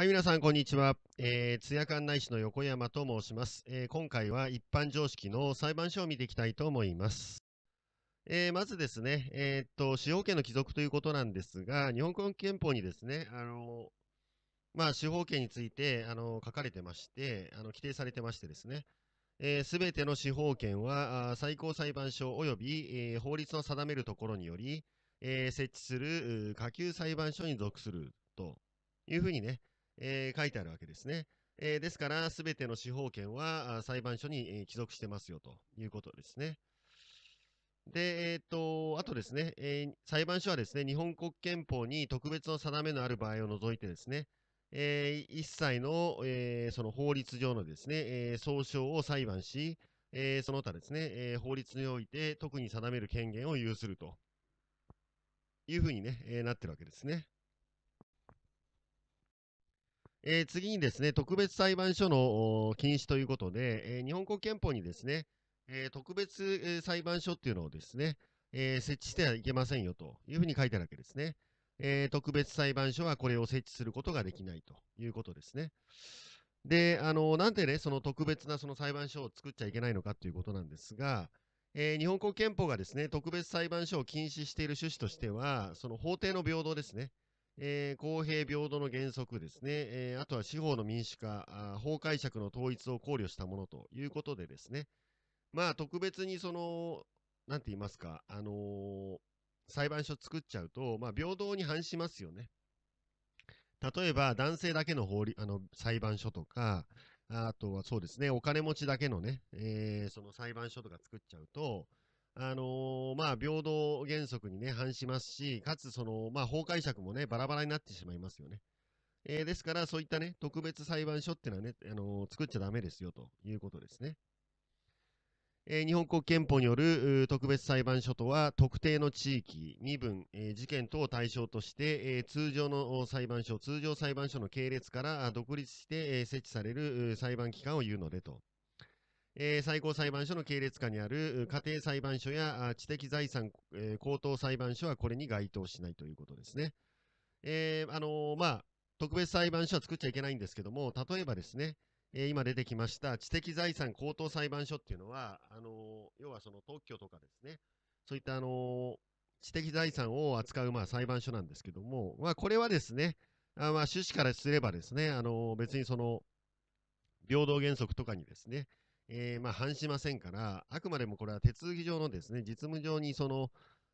はい、皆さん、こんにちは。えー、津屋館内市の横山と申します、えー今回は一般常識の裁判所を見ていきたいと思います。えーまずですね、えーっと、司法権の帰属ということなんですが、日本国憲法にですね、あのまあ、司法権について、あの書かれてまして、あの規定されてましてですね、す、べ、ての司法権は、最高裁判所及び、えー法律の定めるところにより、えー設置する下級裁判所に属するというふうにね、えー書いてあるわけですね。えーですから、すべての司法権は裁判所に、え帰属してますよということですね。で、えーと、あとですね、えー裁判所はですね、日本国憲法に特別の定めのある場合を除いてですね、えー一切の、えーその法律上のですね、えー訴訟を裁判し、えーその他ですね、えー法律において特に定める権限を有するというふうにね、えーなってるわけですね。えー次にですね、特別裁判所の禁止ということで、えー日本国憲法にですね、えー特別裁判所っていうのをですね、えー設置してはいけませんよというふうに書いてあるわけですね。えー特別裁判所はこれを設置することができないということですね。で、あのなんでね、その特別なその裁判所を作っちゃいけないのかということなんですが、えー日本国憲法がですね、特別裁判所を禁止している趣旨としては、その法定の平等ですね。えー公平平等の原則ですね、えーあとは司法の民主化、法解釈の統一を考慮したものということでですね、まあ特別にその、なんて言いますか、あのー裁判所作っちゃうと、まあ平等に反しますよね。例えば男性だけの法律あの裁判所とか、あとはそうですね、お金持ちだけのね、えーその裁判所とか作っちゃうと、あのーまあ、平等原則にね、反しますし、かつ、その、まあ、法解釈もね、バラバラになってしまいますよね。えーですから、そういったね、特別裁判所っていうのはね、あのー作っちゃダメですよ、ということですね。えー日本国憲法による特別裁判所とは、特定の地域、身分、えー事件等を対象として、えー通常の裁判所、通常裁判所の系列から独立して、えー設置される裁判機関を言うのでと。えー最高裁判所の系列下にある家庭裁判所や知的財産、えー高等裁判所はこれに該当しないということですね。えーあのまあ、特別裁判所は作っちゃいけないんですけども、例えばですね、えー今出てきました知的財産高等裁判所っていうのは、あの要はその特許とかですね、そういった、あの知的財産を扱うまあ裁判所なんですけども、まあ、これはですね、あまあ趣旨からすればですね、あの別にその平等原則とかにですね、えーまあ、反しませんから、あくまでもこれは手続き上のですね、実務上にその、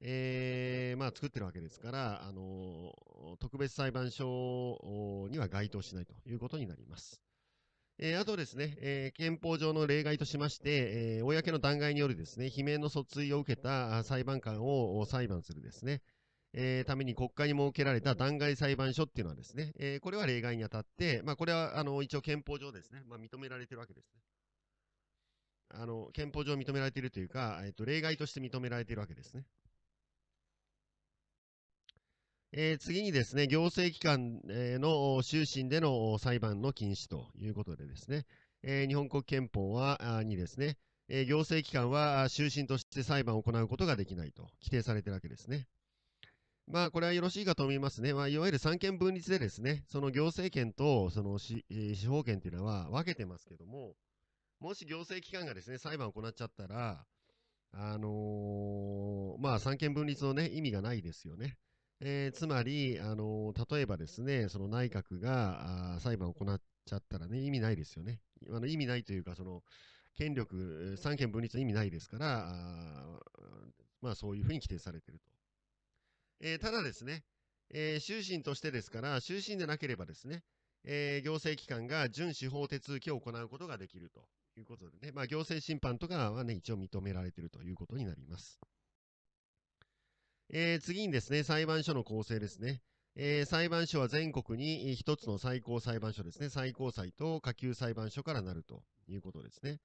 えーまあ、作ってるわけですから、あの特別裁判所には該当しないということになります。えーあとですね、えー憲法上の例外としまして、えー公の弾劾によるですね、罷免の訴追を受けた裁判官を裁判するですね、えーために国会に設けられた弾劾裁判所っていうのはですね、えーこれは例外にあたって、まあ、これはあの一応憲法上ですね、まあ、認められてるわけですね。あの憲法上認められているというか、えっと例外として認められているわけですね。えー次にですね、行政機関の終身での裁判の禁止ということでですね、えー日本国憲法はにですね、えー行政機関は終身として裁判を行うことができないと規定されているわけですね。まあ、これはよろしいかと思いますね。まあ、いわゆる三権分立でですね、その行政権とその、司法権というのは分けてますけども、もし行政機関がですね、裁判を行っちゃったら、あのーまあ、三権分立のね、意味がないですよね。えーつまり、あのー例えばですね、その内閣があ裁判を行っちゃったらね、意味ないですよね。あの意味ないというか、その、権力、三権分立の意味ないですから、あまあ、そういうふうに規定されていると。えーただですね、えー終身としてですから、終身でなければですね、えー行政機関が準司法手続きを行うことができるということでね、まあ、行政審判とかはね、一応認められているということになります。えー次にですね、裁判所の構成ですね。えー裁判所は全国に一つの最高裁判所ですね、最高裁と下級裁判所からなるということですね。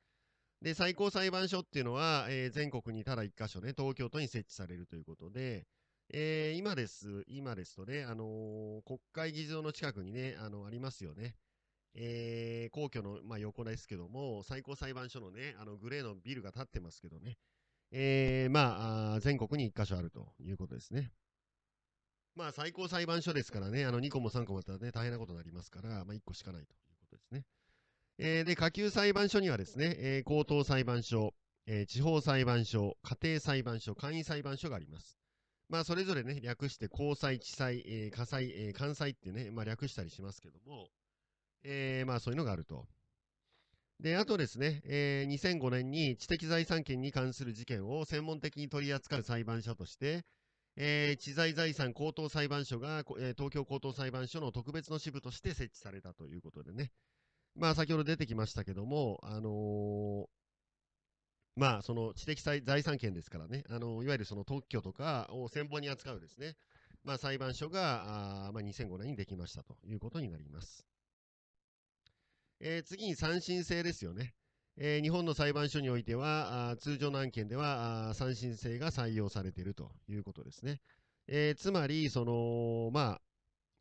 で、最高裁判所っていうのは、えー全国にただ一箇所ね、東京都に設置されるということで、えー今です、今ですとね、あのー国会議事堂の近くにね、あの、ありますよね。えー皇居の、まあ、横ですけども、最高裁判所のね、あの、グレーのビルが建ってますけどね、えーまあ、全国に一箇所あるということですね。まあ、最高裁判所ですからね、あの2個も3個もあったらね、大変なことになりますから、まあ、1個しかないということですね。えー、で、下級裁判所にはですね、えー、高等裁判所、えー、地方裁判所、家庭裁判所、簡易裁判所があります。まあ、それぞれね、略して高裁、地裁、えー、火裁、えー、関裁ってね、まあ、略したりしますけども、えー、まあ、そういうのがあると。で、あとですね、えー、2005年に知的財産権に関する事件を専門的に取り扱う裁判所として、えー、知財財産高等裁判所が、えー、東京高等裁判所の特別の支部として設置されたということでね。まあ、先ほど出てきましたけども、あのー、まあ、その知的財産権ですからね、あのいわゆるその特許とかを専門に扱うですね、まあ、裁判所があ、まあ、2005年にできましたということになります。えー、次に三審制ですよね。えー、日本の裁判所においては、通常の案件では三審制が採用されているということですね。えー、つまり、その、まあ、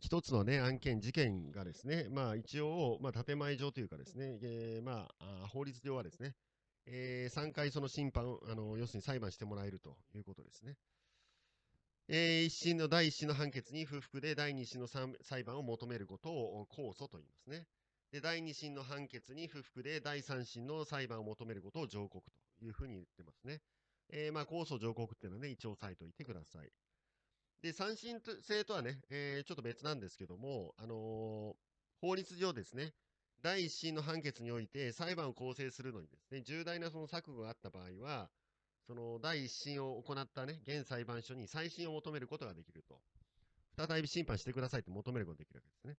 一つのね、案件、事件がですね、まあ一応、まあ建前上というかですね、えー、まあ法律上はですね、えー、3回その審判、あの、要するに裁判してもらえるということですね。えー、一審の第一審の判決に不服で第二審の裁判を求めることを控訴と言いますね。で、第二審の判決に不服で第三審の裁判を求めることを上告というふうに言ってますね。えー、まあ、控訴上告っていうのはね、一応押さえておいてください。で、三審制とはね、えー、ちょっと別なんですけども、あのー、法律上ですね、第一審の判決において裁判を構成するのにですね、重大なその錯誤があった場合は、その第一審を行ったね、現裁判所に再審を求めることができると。再び審判してくださいって求めることができるわけですね。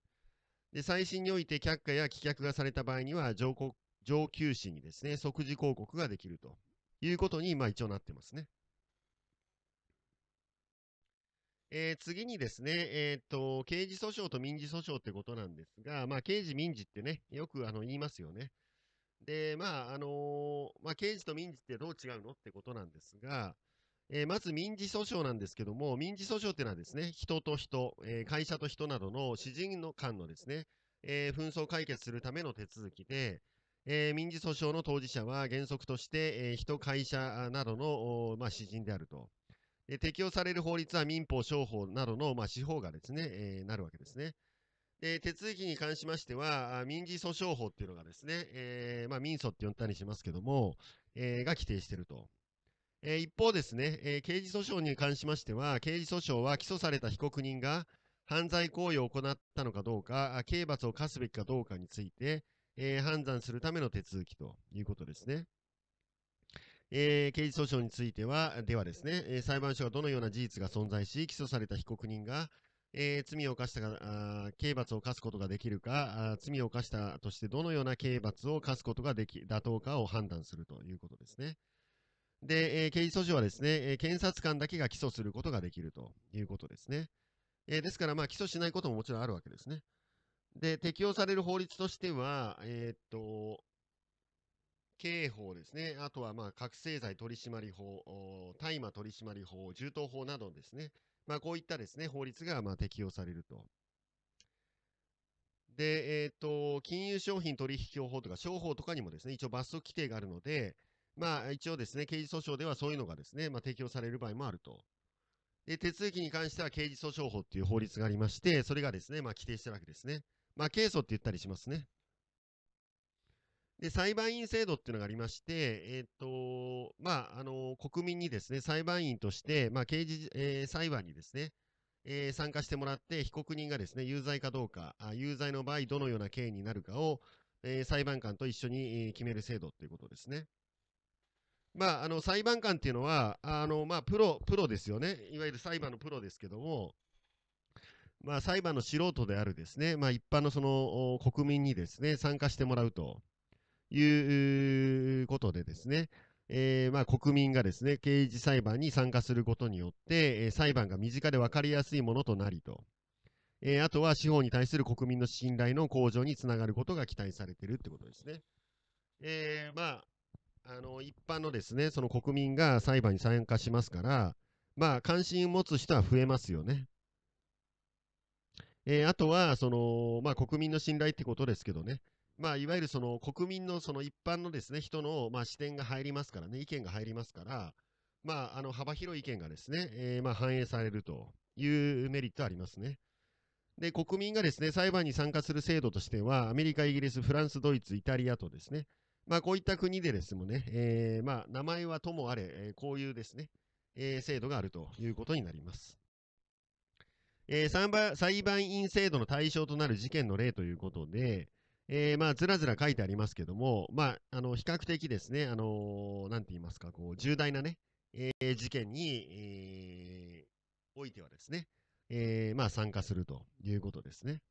で、再審において却下や棄却がされた場合には上、上級審にですね、即時抗告ができるということに、まあ一応なってますね。えー、次にですね、えっ、と、刑事訴訟と民事訴訟ってことなんですが、まあ、刑事民事ってね、よくあの言いますよね。で、まあ、あのー、まあ、刑事と民事ってどう違うのってことなんですが、えー、まず民事訴訟なんですけども、民事訴訟っていうのはですね、人と人、えー、会社と人などの私人の間のですね、えー、紛争解決するための手続きで、え民事訴訟の当事者は原則として、え人、会社などの、まあ、私人であると。で適用される法律は民法、商法などの、まあ、司法がですね、えなるわけですね。で手続きに関しましては、民事訴訟法っていうのがですね、えまあ、民訴って呼んだりしますけども、えが規定していると。えー、一方ですね、えー、刑事訴訟に関しましては、刑事訴訟は起訴された被告人が犯罪行為を行ったのかどうか、刑罰を課すべきかどうかについて、えー、判断するための手続きということですね。えー、刑事訴訟については、ではですね、えー、裁判所がどのような事実が存在し、起訴された被告人が、えー、罪を犯したか、刑罰を課すことができるか、罪を犯したとしてどのような刑罰を課すことができ、妥当かを判断するということですね。で、えー、刑事訴訟はですね、えー、検察官だけが起訴することができるということですね。えー、ですから、まあ、起訴しないことももちろんあるわけですね。で、適用される法律としては、えっと、刑法ですね。あとは、まあ、覚醒剤取締法、大麻取締法、銃刀法などですね。まあ、こういったですね、法律が、まあ、適用されると。で、えっ、と、金融商品取引法とか商法とかにもですね、一応罰則規定があるので、まあ、一応ですね、刑事訴訟ではそういうのがですね、まあ、適用される場合もあると。で、手続きに関しては刑事訴訟法っていう法律がありまして、それがですね、まあ、規定してるわけですね。まあ、刑訴って言ったりしますね。で、裁判員制度っていうのがありまして、えっ、と、まあ、あの、国民にですね、裁判員として、まあ、刑事、えー、裁判にですね、えー、参加してもらって、被告人がですね、有罪かどうか、あ有罪の場合、どのような刑になるかを、えー、裁判官と一緒に決める制度っていうことですね。まあ、あの裁判官っていうのは、あのまあ、プロプロですよね、いわゆる裁判のプロですけども、まあ、裁判の素人であるですね、まあ、一般のその国民にですね参加してもらうということでですね、えー、まあ国民がですね刑事裁判に参加することによって、えー、裁判が身近で分かりやすいものとなりと、えー、あとは司法に対する国民の信頼の向上につながることが期待されているってことですね。えー、まああの一般のですねその国民が裁判に参加しますから、まあ、関心を持つ人は増えますよね。えー、あとはその、まあ、国民の信頼ってことですけどね、まあ、いわゆるその国民のその一般のですね人の、まあ、視点が入りますからね、意見が入りますから、まあ、あの幅広い意見がですね、えーまあ、反映されるというメリットありますね。で、国民がですね、裁判に参加する制度としては、アメリカ、イギリス、フランス、ドイツ、イタリアとですね、まあ、こういった国でですね、えーまあ、名前はともあれ、えーこういうですね、えー制度があるということになります。えー裁判員制度の対象となる事件の例ということで、えーまあ、ずらずら書いてありますけども、まあ、あの比較的ですね、あのーなんて言いますか、こう重大なね、えー事件に、えーおいてはですね、えーまあ、参加するということですね。